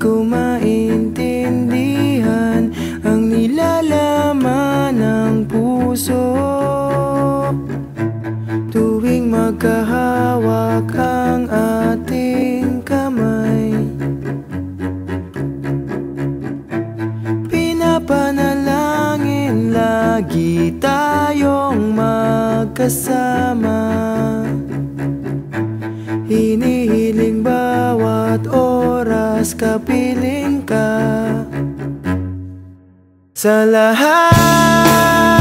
ko maintindihan Ang nilalaman ng puso. Tuwing magkahawak ang ating kamay Pinapanalangin lagi tayong magkasama. mas kapiling ka Sa lahat.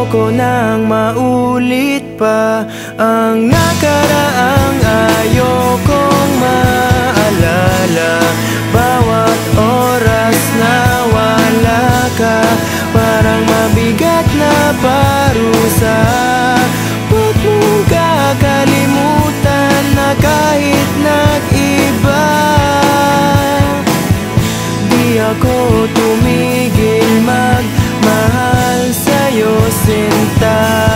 ayoko nang maulit pa Ang nakaraang ayokong maalala. Bawat oras na wala ka Parang mabigat na parusa. Huwag mong kakalimutan na kahit nag-iba Di ako tumigil man. 简单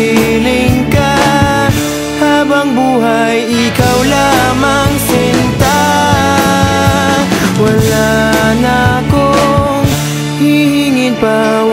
piling ka Habang buhay ikaw lamang sinta. Wala na akong hihingin pa